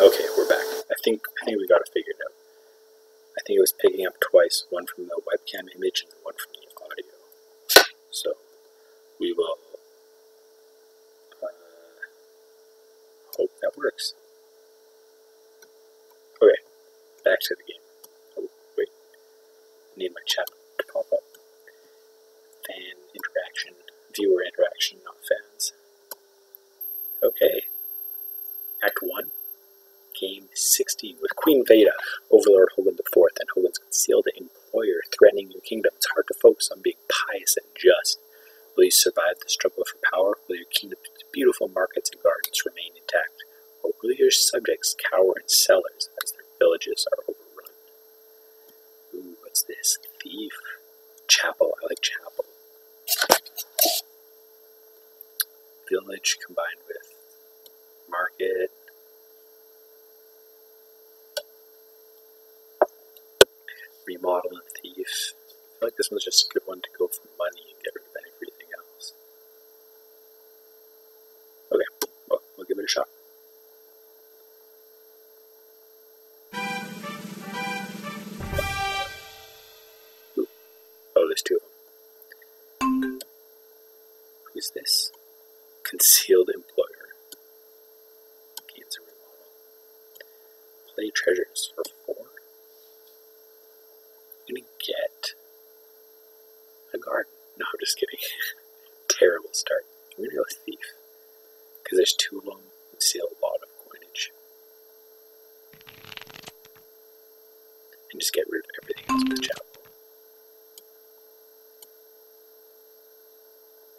Okay, we're back. I think I think we got it figured out. I think it was picking up twice, one from the webcam image and one from the audio. So we will uh, hope that works. Okay, back to the game. Oh, wait. I need my chat to pop up. Fan interaction, viewer interaction, not fans. Okay. Act 1, Game 16. With Queen Veda, Overlord Holand IV, and Holand's concealed employer threatening your kingdom, it's hard to focus on being pious and just. Will you survive the struggle for power? Will your kingdom's beautiful markets and gardens remain intact? Or will your subjects cower in cellars as their villages are overrun? Ooh, what's this? Thief. Chapel. I like chapel. Village combined with market. Remodel and thief. I feel like this one's just a good one to go for money and get rid of everything else. Okay, well, we'll give it a shot. Ooh. Oh, there's two of them. Who's this? Concealed employer. Gains a remodel. Play treasures for four. I'm gonna get a garden. No, I'm just kidding. Terrible start. I'm gonna go thief. Because there's two of them and see a lot of coinage. And just get rid of everything else with chapel.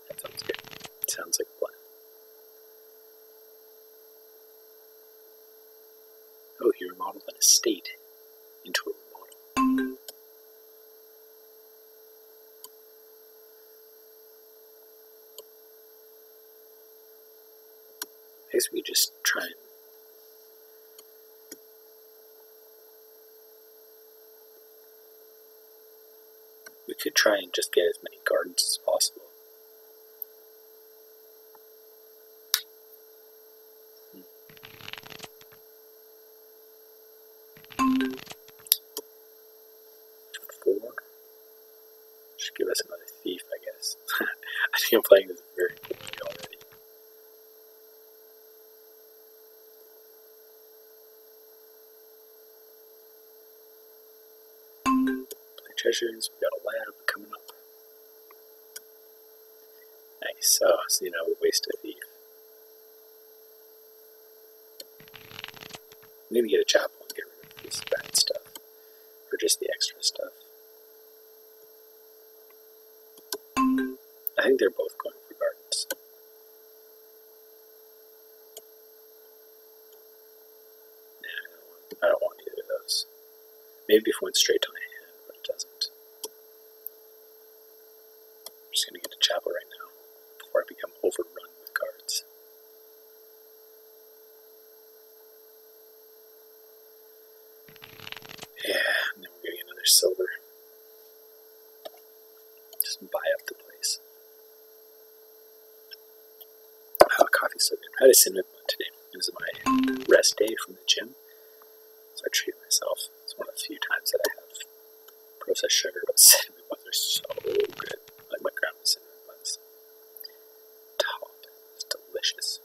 That sounds good. Sounds like a plan. Oh, he remodeled an estate into a remodel. I we just try and we could try and just get as many gardens as possible. Hmm. Four should give us another thief, I guess. I think I'm playing this very quickly already. Play treasures, we got a lab coming up. Nice. So you know, waste a thief. Maybe get a chapel and get rid of this bad stuff. Or just the extra stuff. I think they're both going for gardens. Nah, I don't want either of those. Maybe if we went straight to my hand, but it doesn't. I'm just gonna get to chapel right now before I become overrun with cards. Yeah, and then we're getting another silver. Just buy up the place. Oh, cinnamon bun today. It was my rest day from the gym. So I treat myself. It's one of the few times that I have processed sugar, but cinnamon buns are so good. I like my grandma's cinnamon buns. Top. It's delicious.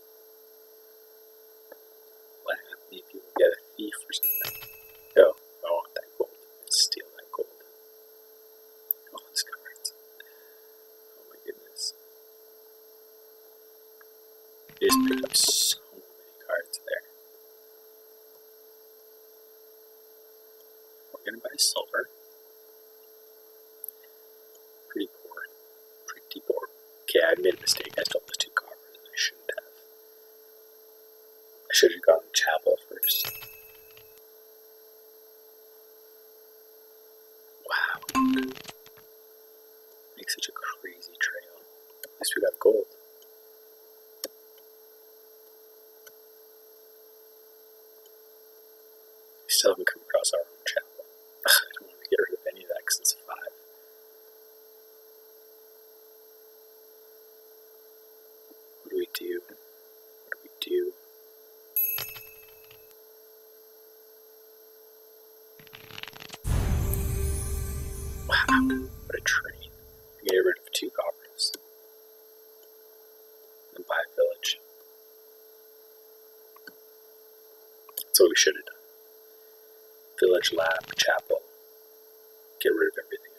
What happened? Maybe we'll get a thief or something. Oh, I want that gold. Let's steal that gold. Oh, this cards. Oh my goodness. Up so many cards there. We're gonna buy silver. Pretty poor. Pretty poor. Okay, I made a mistake. I stole those we should have done. Village lab, chapel, get rid of everything.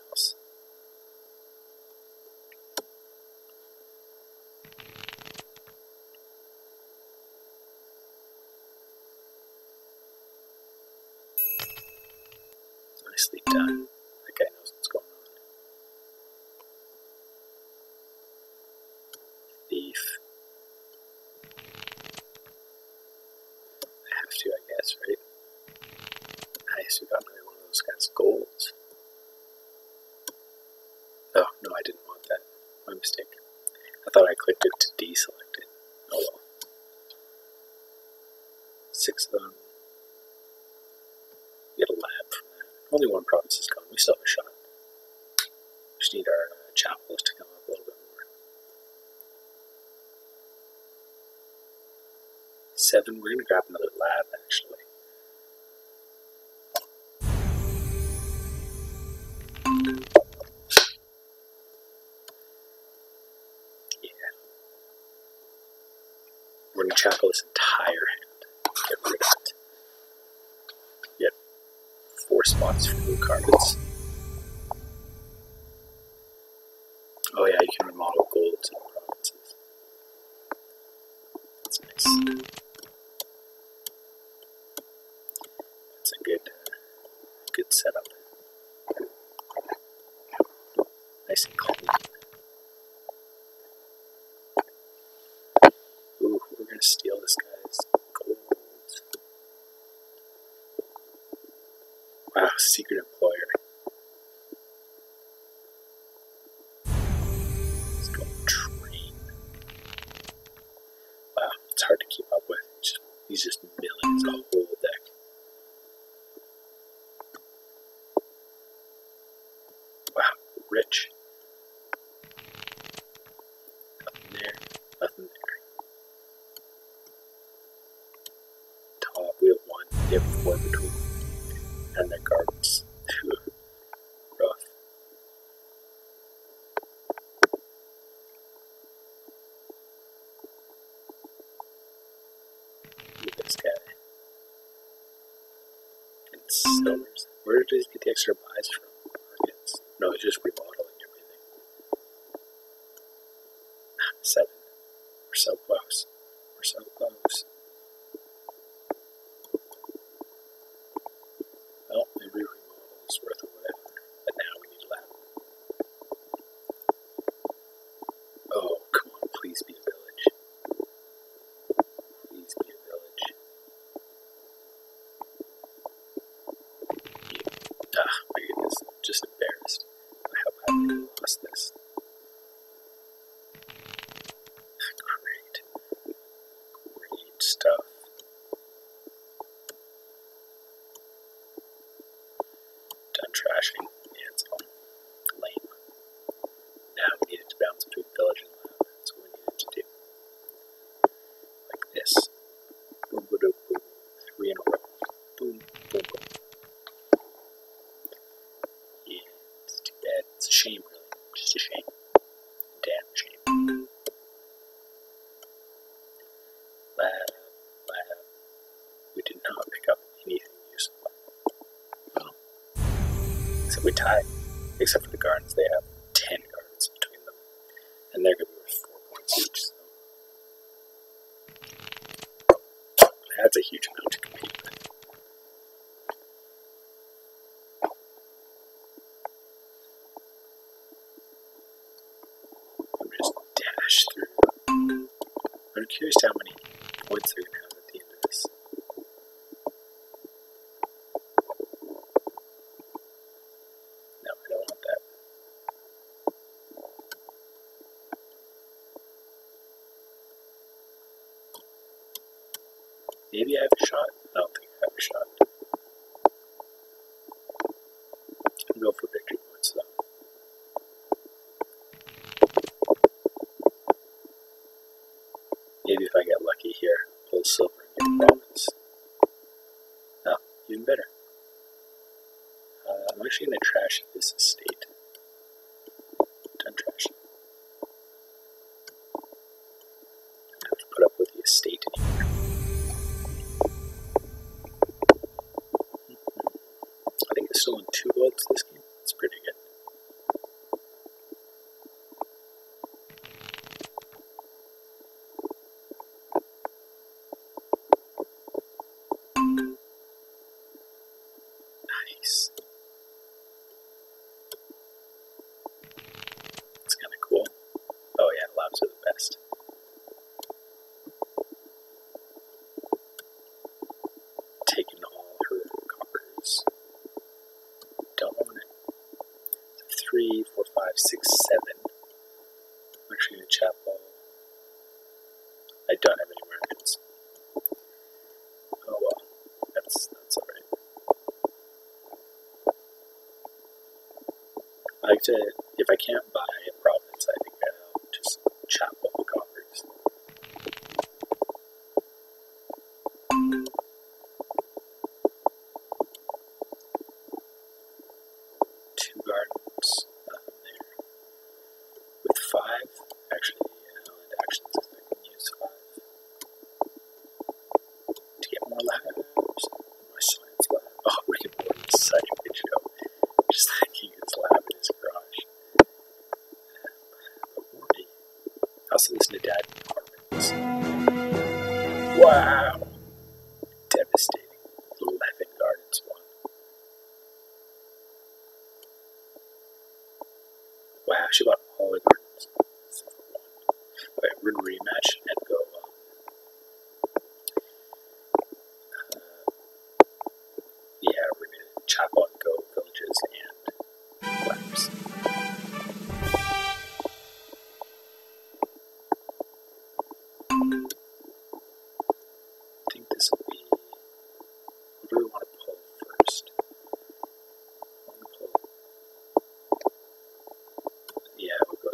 seven. We're going to grab another lab, actually. Yeah. We're going to chapel this entire hand. Get rid of it. Four spots for blue carpets. Where did he get the extra buys from? Markets. No, it's just remodeling everything. Seven or so. Wow. Canada. excellent two votes this game. Can't buy.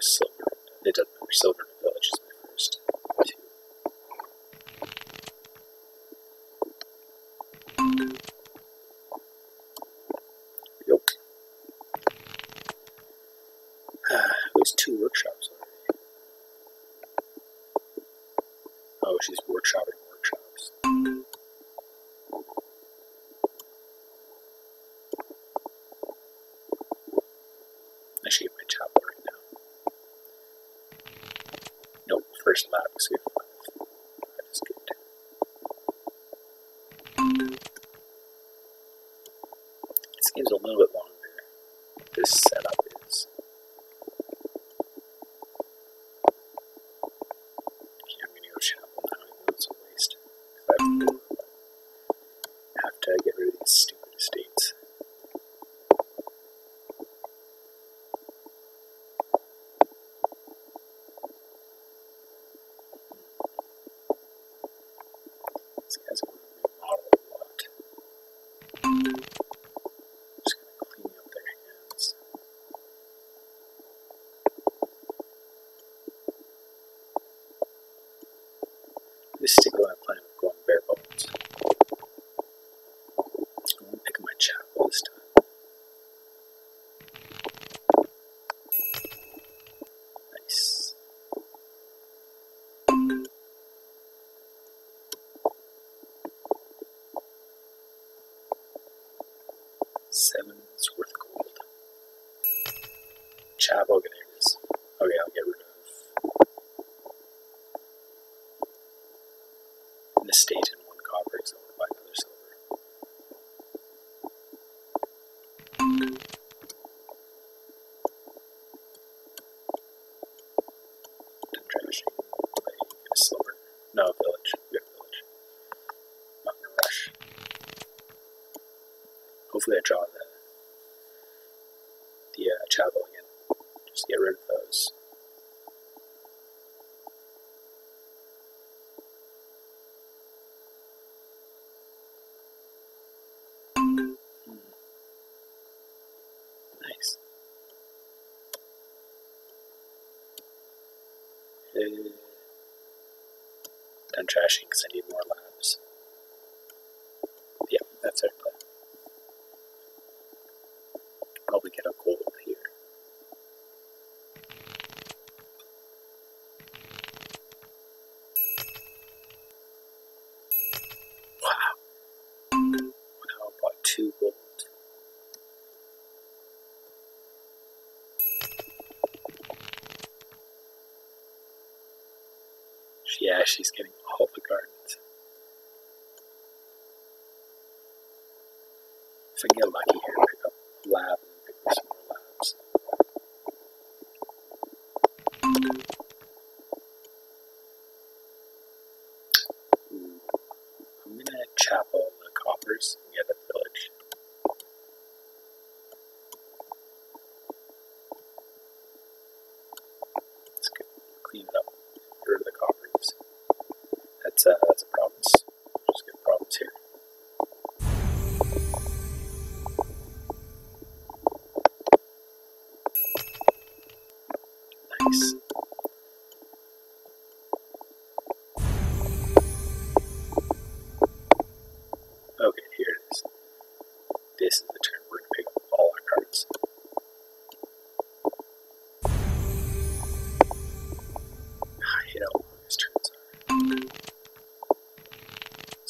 silver, and it silver. this sticker I plan on going bare bones. I won't pick my chapel this time. Nice. is worth gold. Chavo gonna hopefully I draw the, the uh, chapel again. Just get rid of those. Nice. Uh, I'm trashing because I need she's getting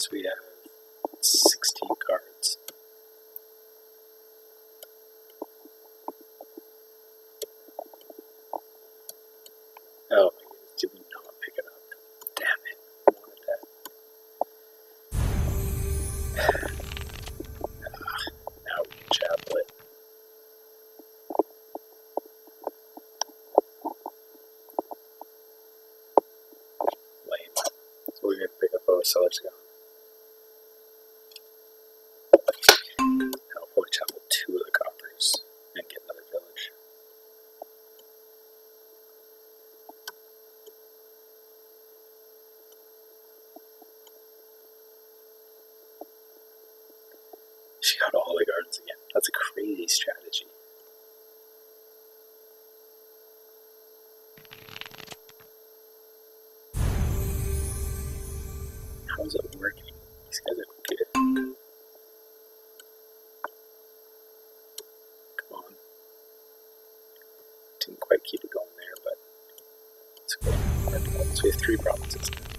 Sweden. keep it going there, but it's. We have three provinces now.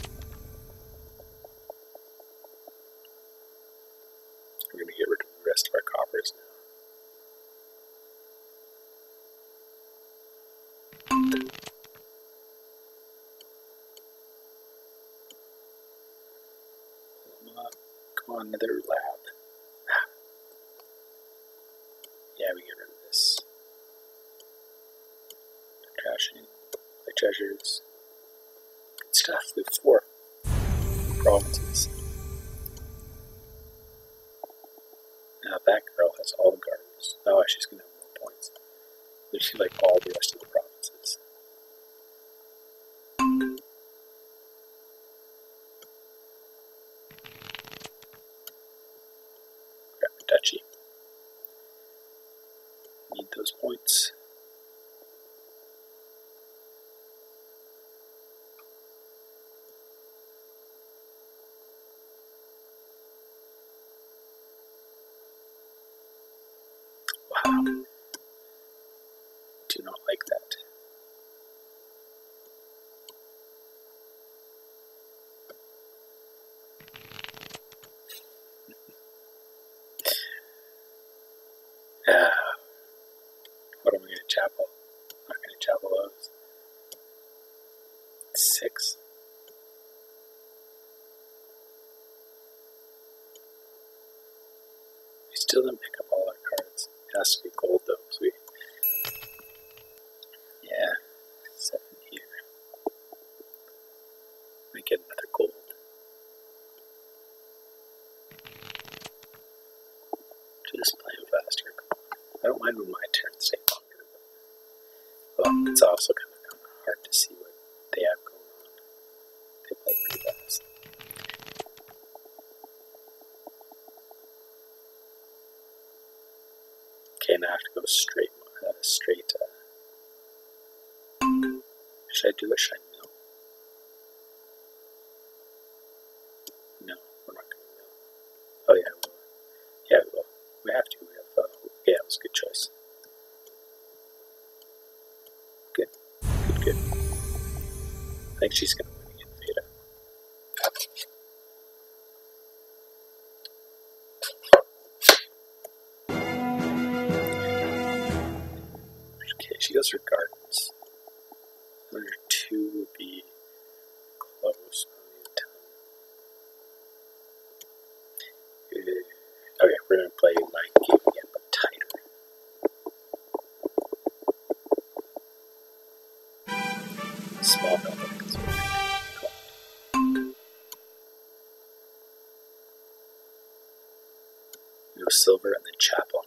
need those points. Go straight, uh, straight. Uh, should I do a shiny? Mill? No, we're not going to mill. Oh yeah, we'll, yeah, we will. We have to. We have. Uh, yeah, it was a good choice. Good, good, good. I think she's gonna. silver and the chapel.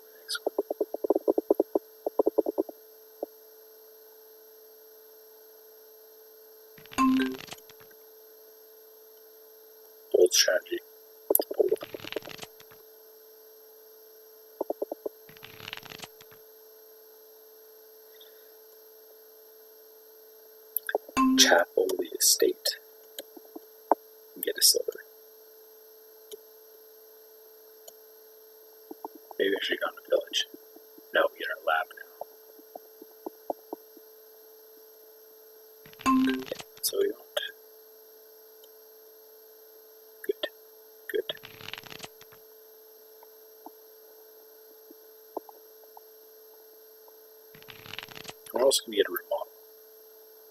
Also going to get a remodel.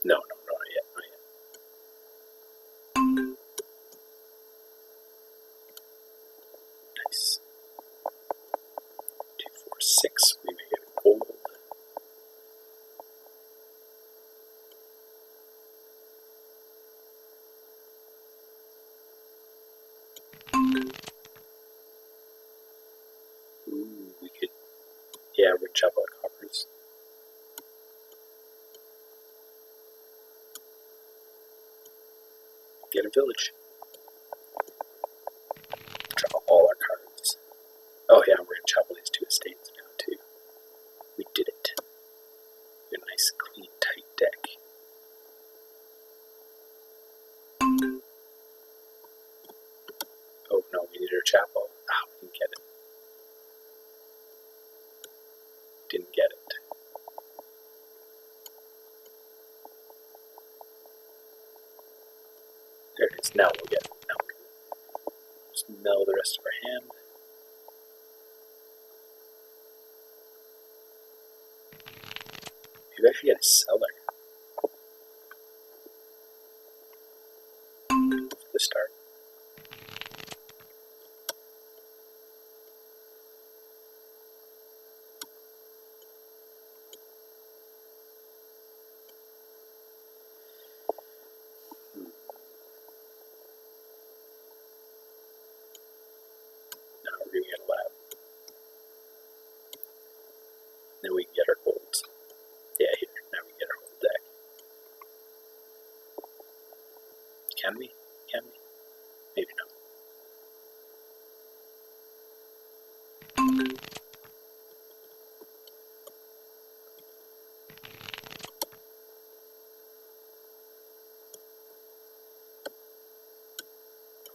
No, no, no, not yet, not yet. Nice. Two, four, six. We may get gold. Ooh, we could. Yeah, gonna chop out coppers. Get a village. Draw all our cards. Oh yeah, we're gonna chop all these two estates now too. We did it. A nice, clean, tight deck. Oh no, we need our chapel. Ah, we didn't get it. Didn't get it. There it is. Now we'll get we'll just mill the rest of our hand. Maybe I should get a cellar. To start. Now we're gonna get a lab. Then we can get our golds. Yeah, here. Now we get our whole deck. Can we? Can we? Maybe not.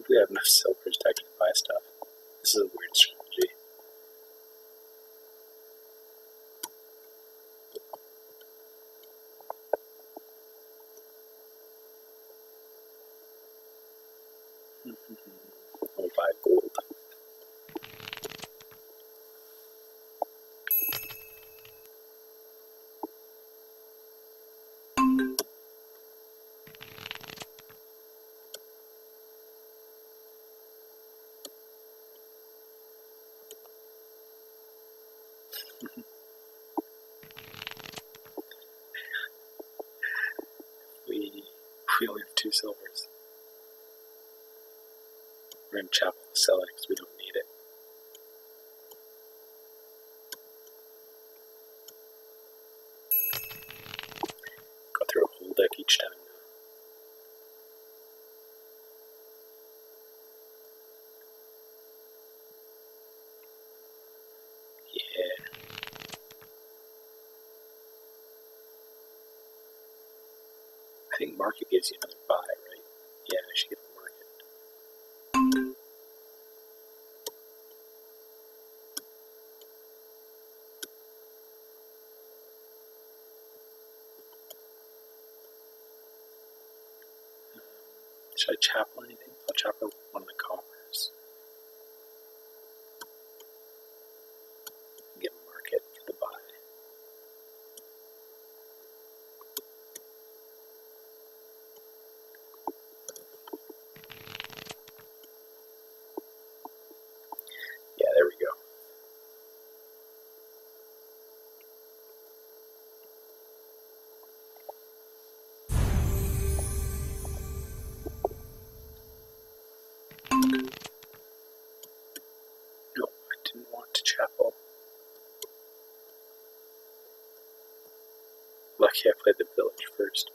Hope we have enough silvers to actually buy stuff. This is a weird strategy. Only five gold. We we only have two silvers. We're in chapel sell it because we don't need it. Go through a whole deck each time now. Yeah. I think market gives you another buy, right? Yeah, I should get the market. Um, should I chapel anything? I'll chapel one of the coppers. Get a market, get the buy. Yeah, there we go. No, I didn't want to chapel. I played the village first.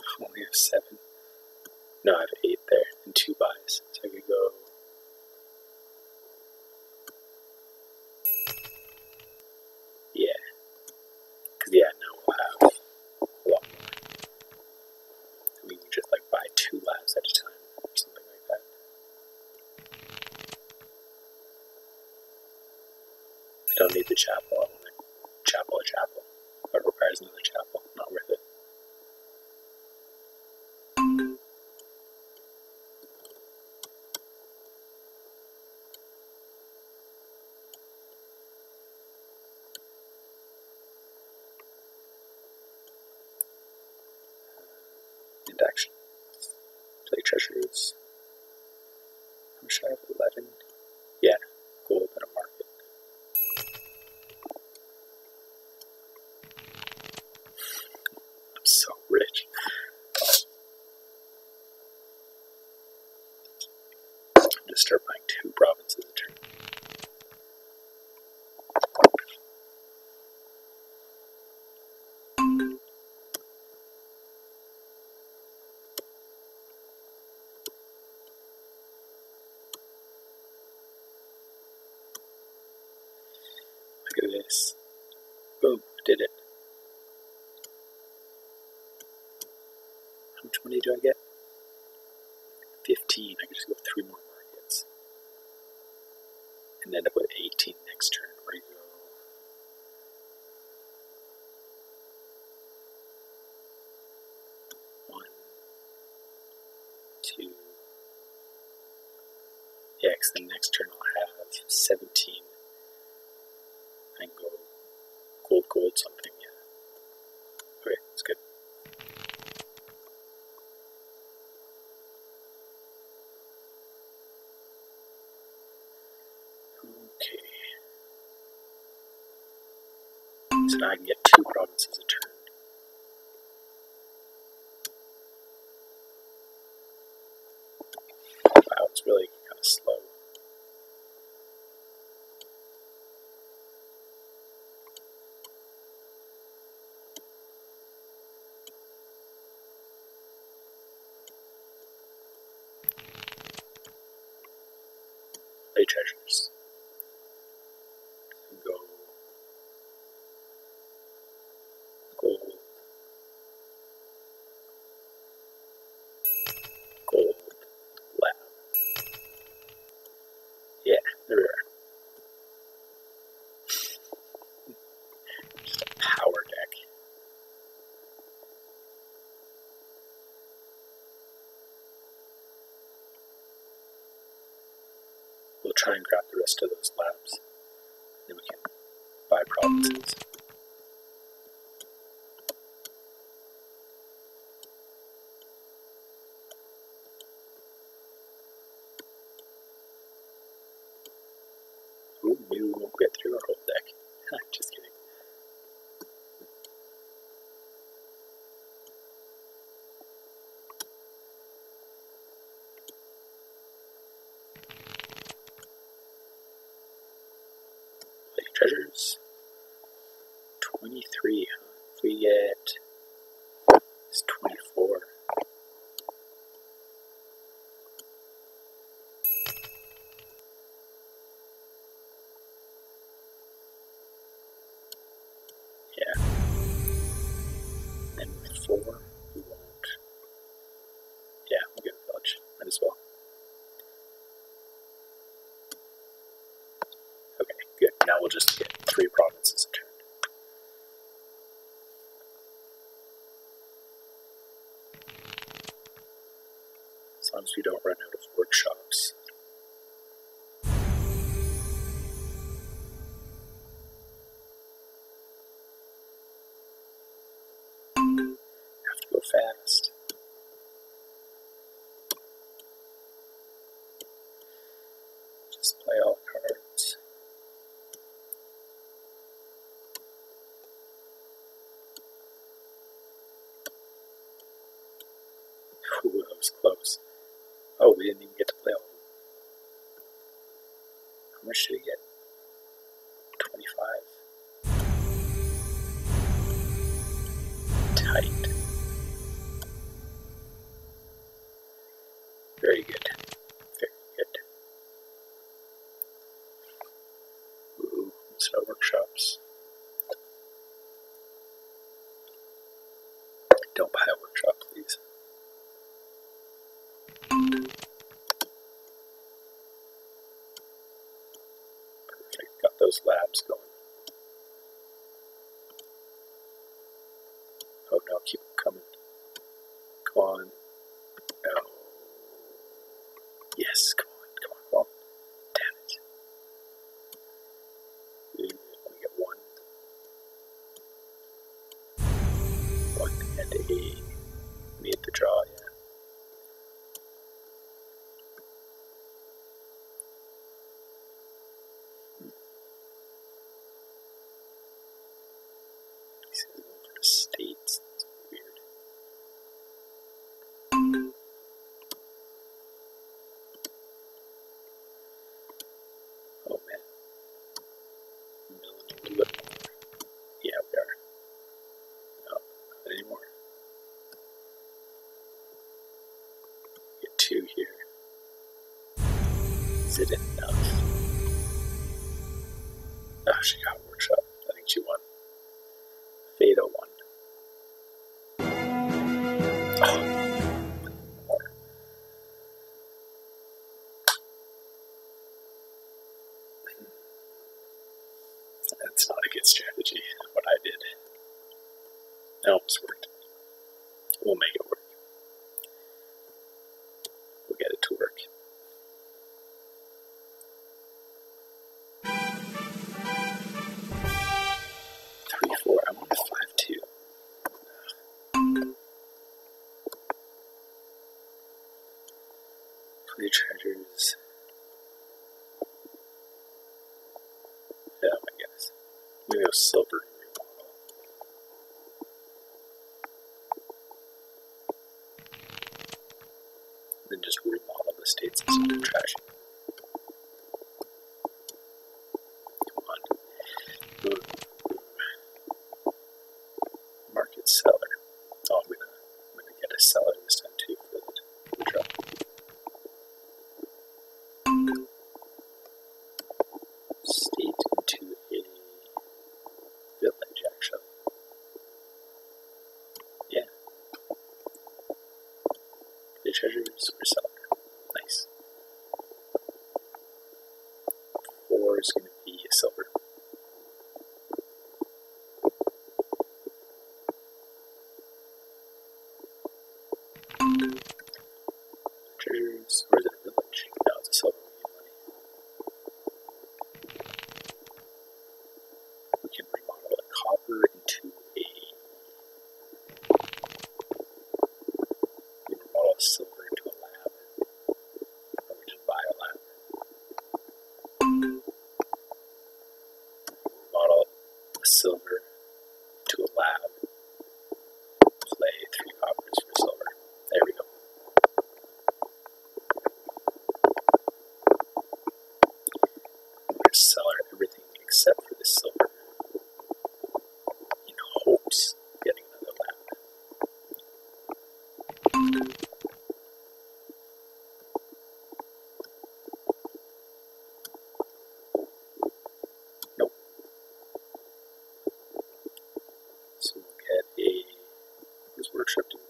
I only have seven. No, I have eight action. Play treasures. I wish I have 11. The next turn I'll have. 17 and go gold, gold, something. treasures. and grab the rest of those labs. Then we can buy provinces. four. Yeah, we'll get a village. Might as well. Okay, good. Now we'll just get just play all cards. Ooh, that was close. Oh, we didn't even get to play all. How much did we get? 25. Tight. accident. Trash. accepted.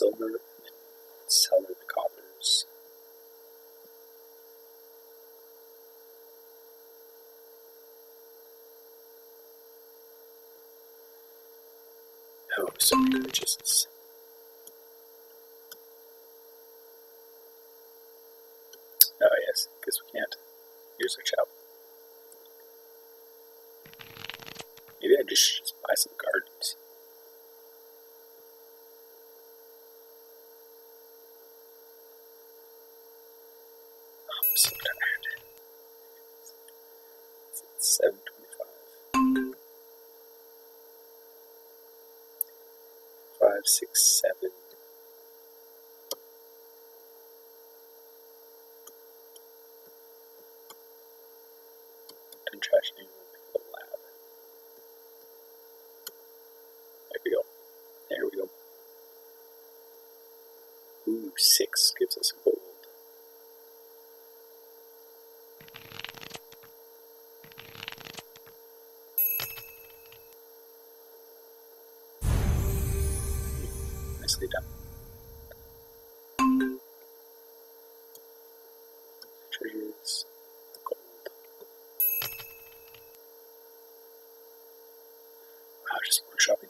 silver and Cellar the coppers. Oh, so purchases. six gives us gold. Nicely done. Trees, gold. Wow, just workshopping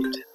it.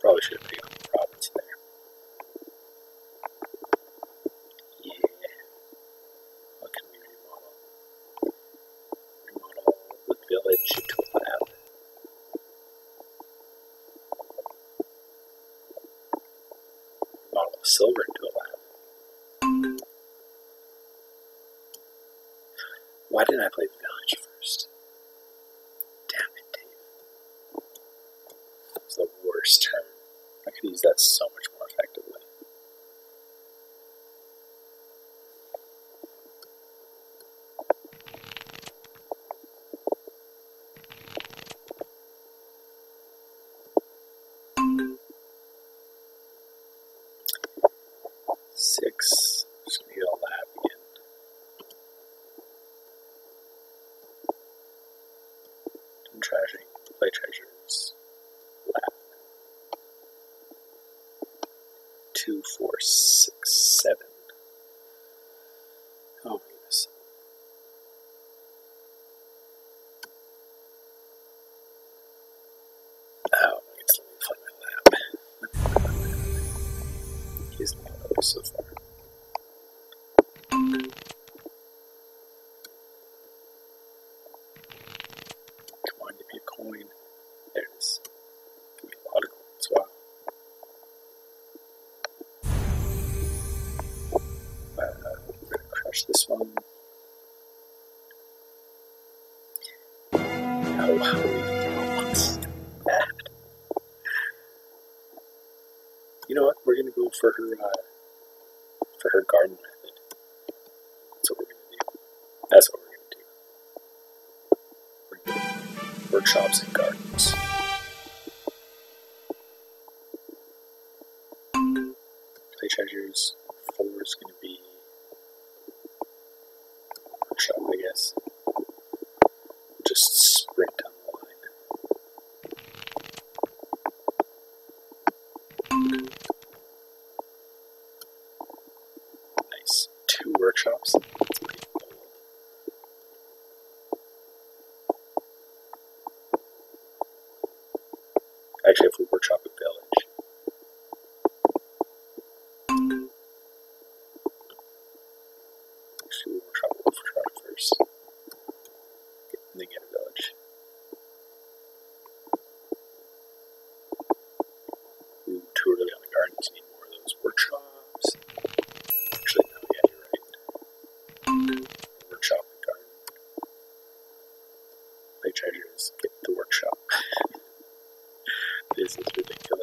Probably should be. and tragedy the play treasures. Lap. Two, four, six, seven. for her uh, actually have a workshop in Valley. this is ridiculous.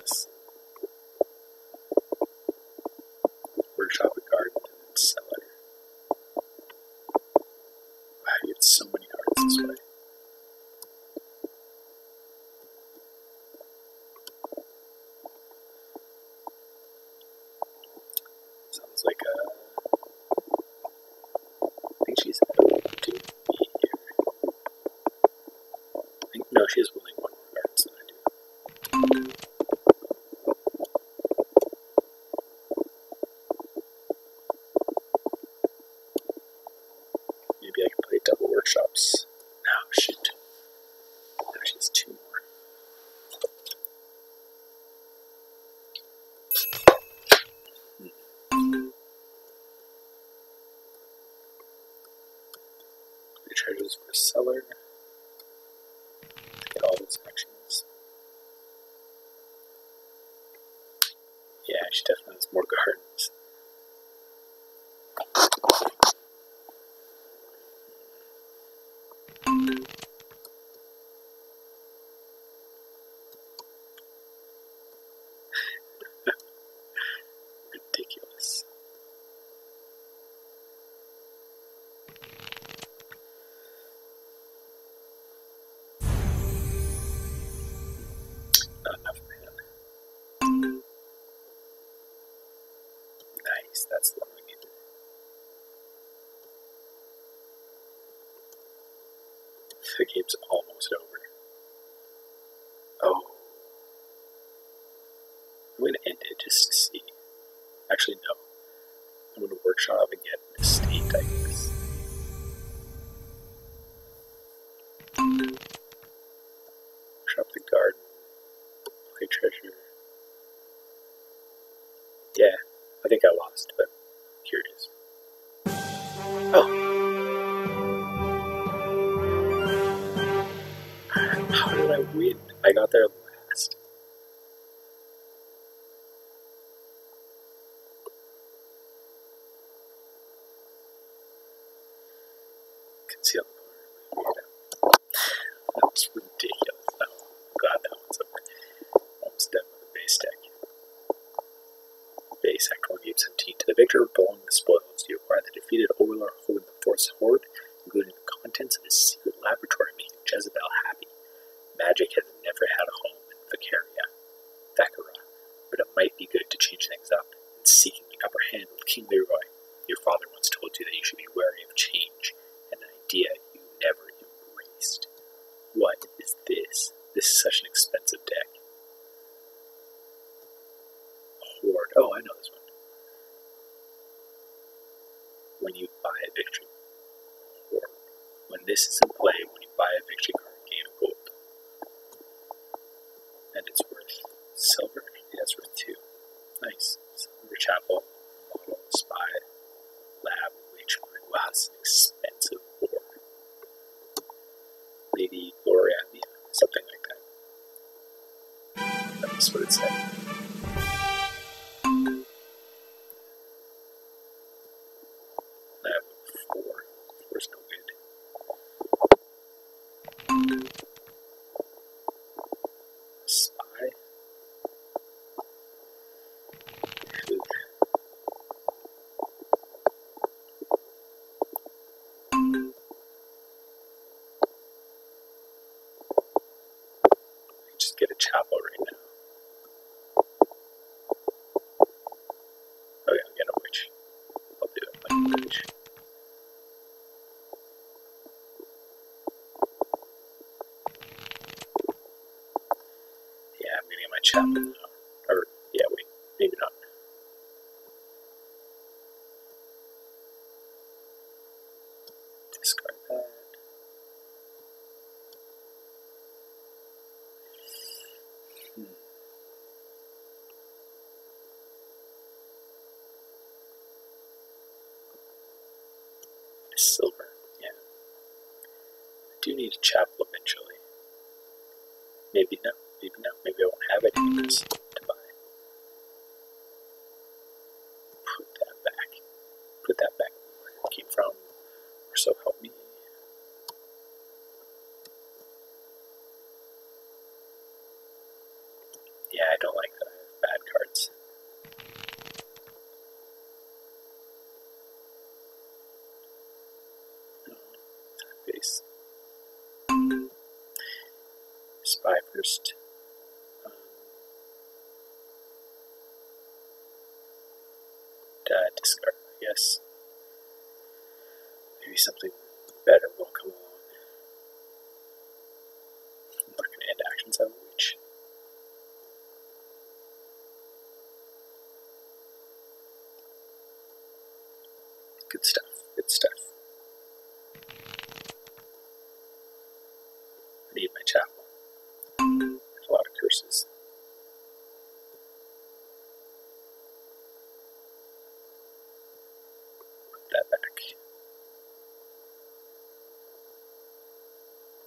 more coherent. that's what we need. The game's almost over. I think I lost, but here it is. curious. Oh. How did I win? I got there support, including the contents of this chapel right now. need a chapel eventually. Maybe not, maybe not, maybe I won't have any of this.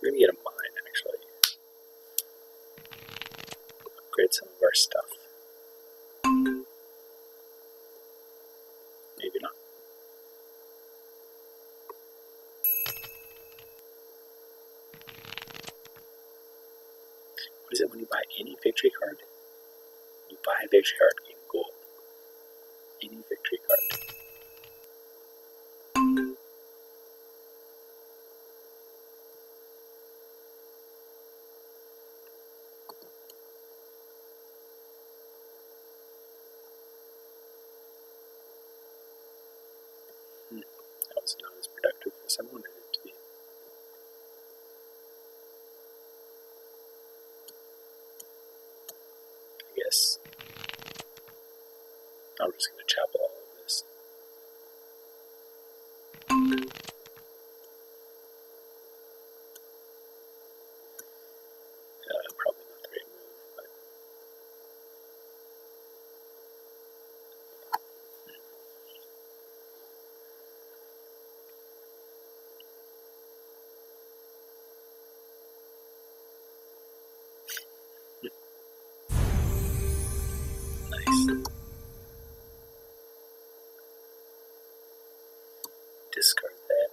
We're gonna get a mine, actually. Upgrade some of our stuff. Maybe not. What is it when you buy any victory card? You buy a victory card, you gain gold. discard that.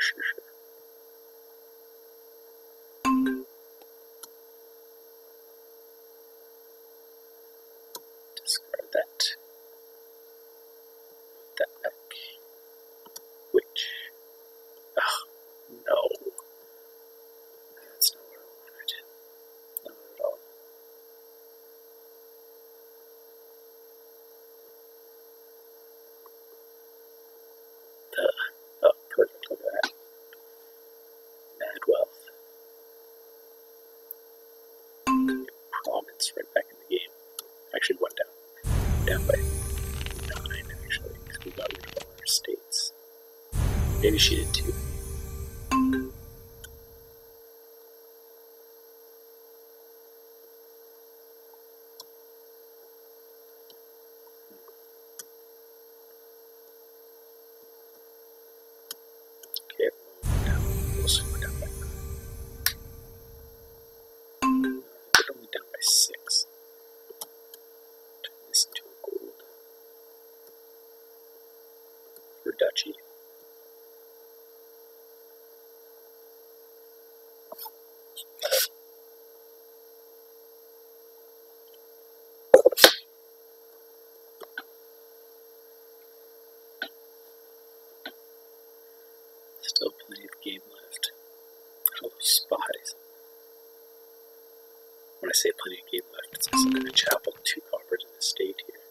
是是是。Jets right back in the game. Actually, one down. Down by nine, actually, because we got rid of all our estates. Maybe she did too. plenty of game left. Oh, spies. When I say plenty of game left, it's also going to chapel two copper to the state here.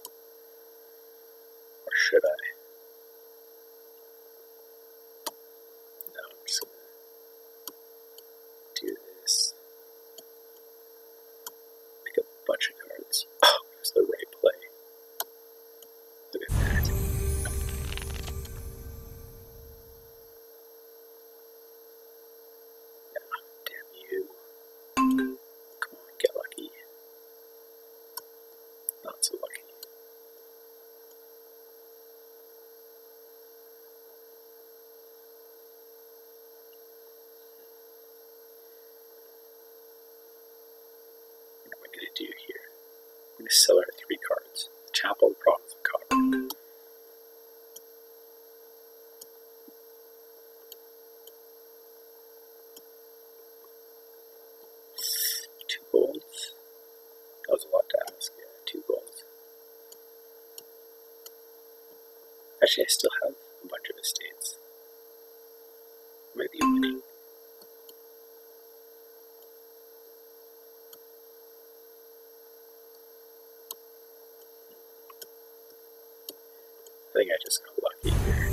Actually, I still have a bunch of estates. Might be winning. I think I just got lucky here.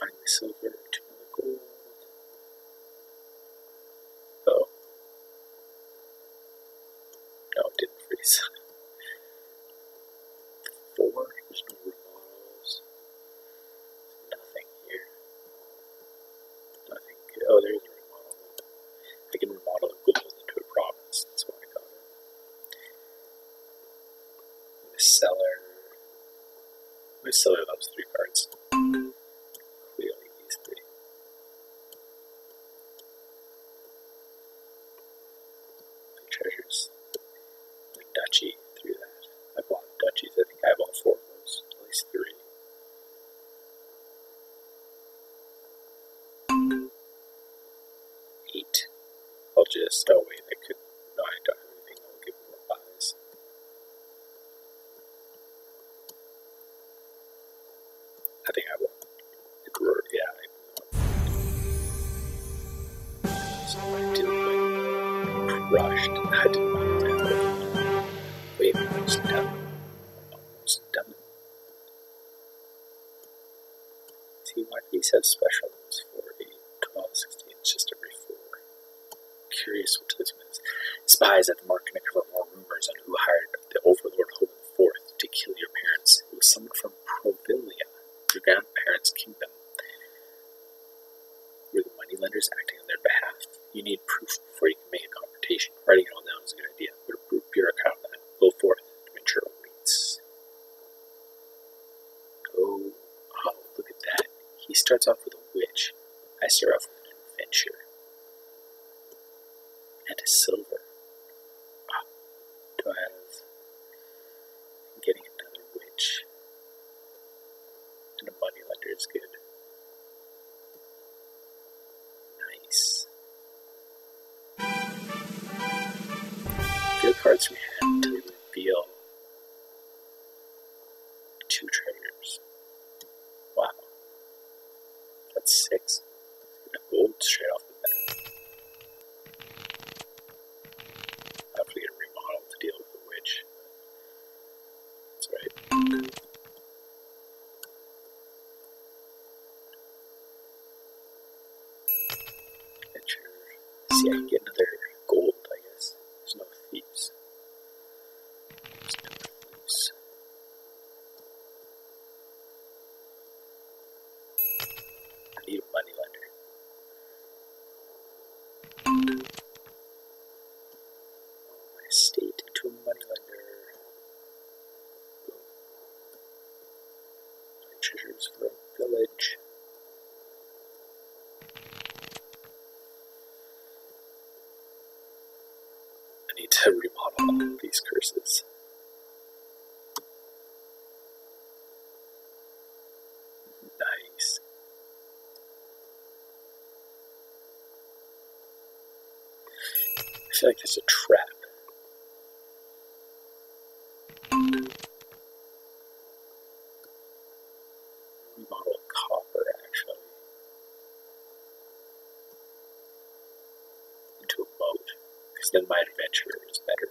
Mining the silver, two of the gold. Oh. No, it. Four, there's no remodels. Nothing here. Nothing. Oh, there's a remodel. I can remodel gold into a province. That's why I got it. The cellar. The cellar like crushed. I didn't mind it. Wait, almost done. See, why these have special ones? 40, 12, 16, it's just every four. Curious what this means. Spies at the market uncover more rumors on who hired the Overlord Hogan IV to kill your parents. It was someone from Provilia, your grandparents' kingdom. Were the moneylenders acting on their behalf? You need proof before you can make a confrontation. Writing it all down a good idea, but a brute bureaucrat on. Go forth to ensure awaits. Oh, oh, look at that. He starts off with a witch. I start off A village. I need to remodel these curses. Nice. I feel like there's a trap. Remodel copper, actually. Into a moat. Because then my adventure is better.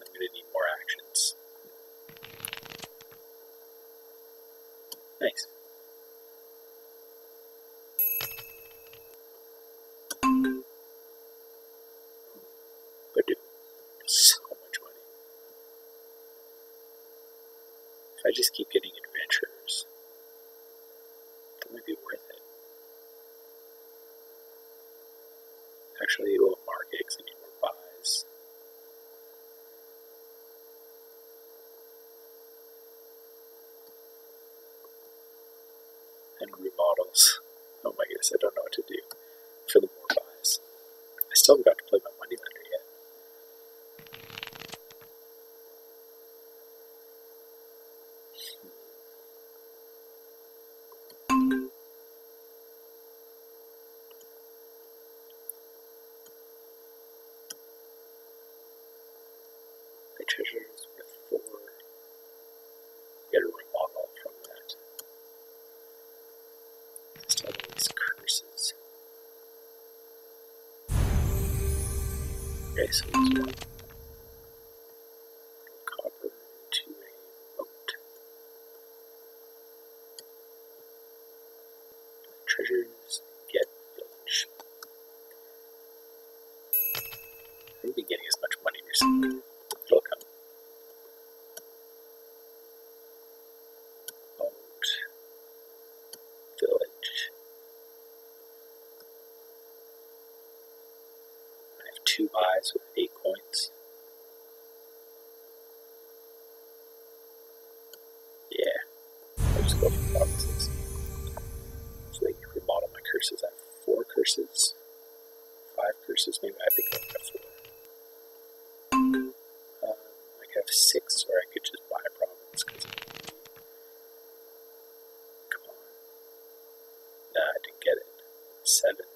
I'm going to need more actions. Nice. models. Oh my goodness, I don't know what to do for the vocês. buys with eight coins. Yeah. I'll just go for provinces. So they can remodel my curses. I have four curses. Five curses. Maybe I think I have four. Um, I could have six, or I could just buy a province. Cause Come on. Nah, I didn't get it. Seven.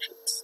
actions.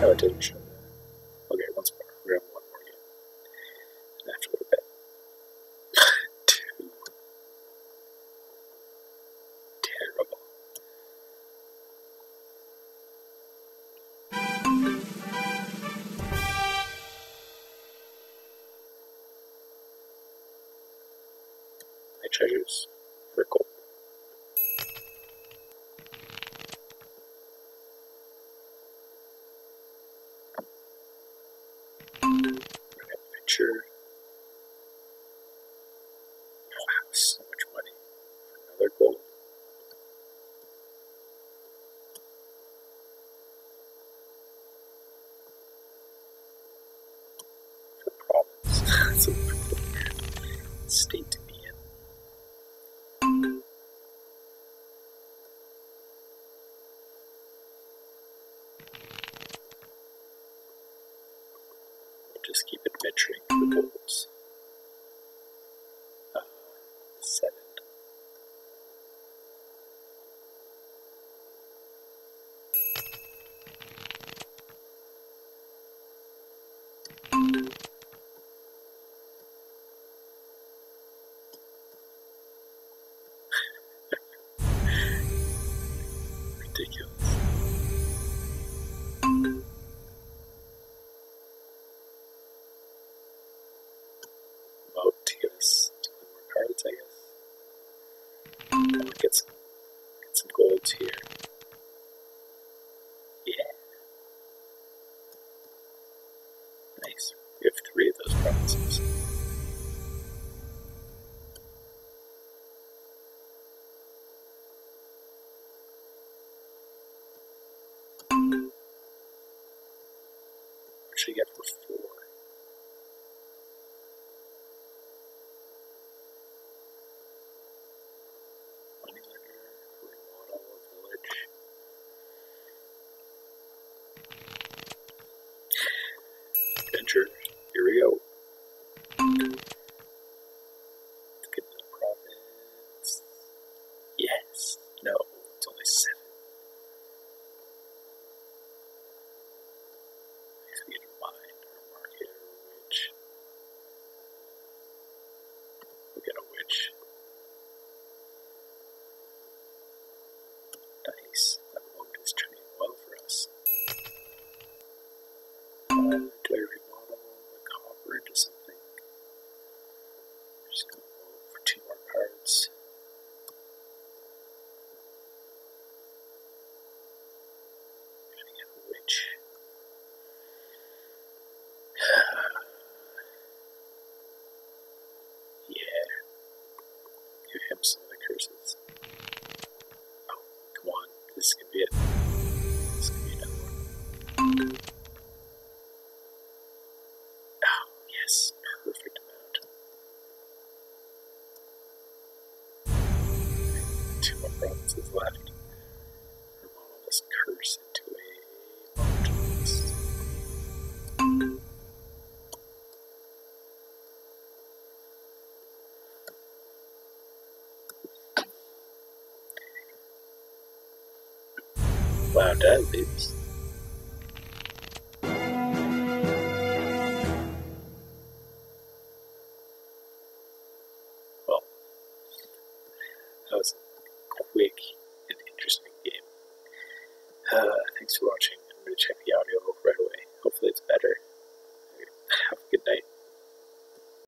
heritage metric reports. provinces actually get for four Anderson's. Oh, come on, this can be it. water leaves